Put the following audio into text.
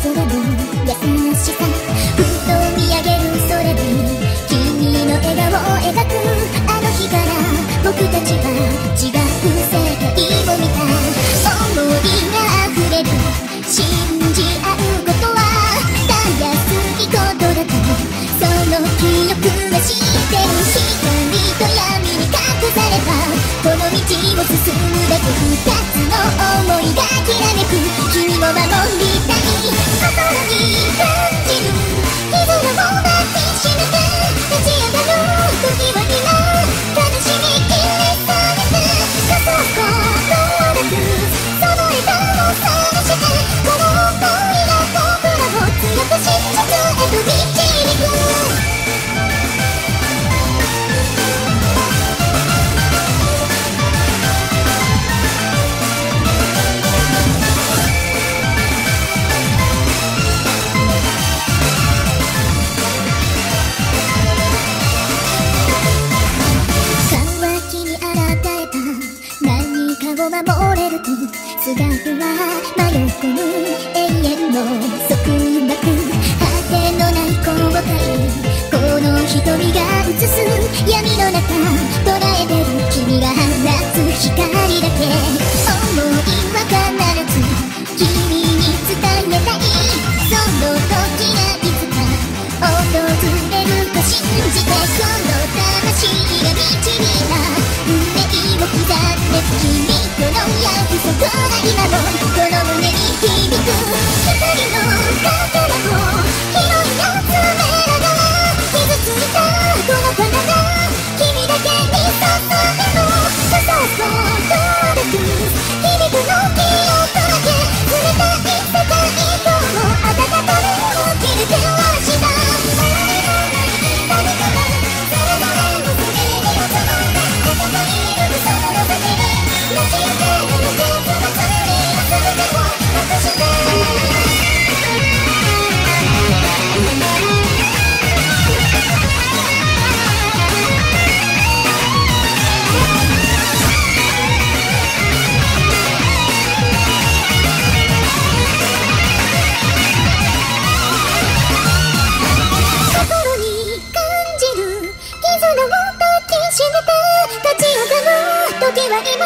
jeito do は迷い永遠の束縛果てのない後悔この瞳が映す闇の中捉えてる君が放つ光だけ思いは必ず君に伝えたいその時がいつか訪れるか信じてこの魂が導いたその約束は今もこの胸に響く。二人の何